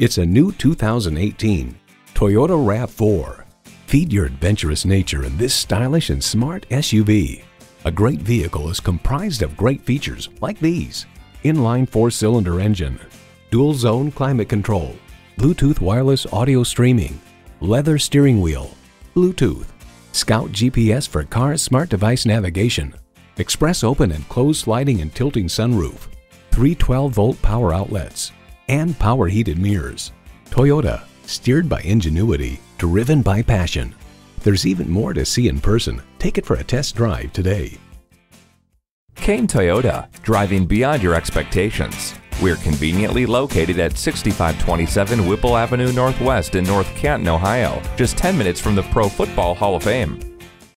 It's a new 2018 Toyota RAV4. Feed your adventurous nature in this stylish and smart SUV. A great vehicle is comprised of great features like these. Inline four-cylinder engine, dual zone climate control, Bluetooth wireless audio streaming, leather steering wheel, Bluetooth, Scout GPS for car smart device navigation, express open and closed sliding and tilting sunroof, three 12-volt power outlets, and power heated mirrors. Toyota, steered by ingenuity, driven by passion. There's even more to see in person. Take it for a test drive today. Cain Toyota, driving beyond your expectations. We're conveniently located at 6527 Whipple Avenue Northwest in North Canton, Ohio, just 10 minutes from the Pro Football Hall of Fame.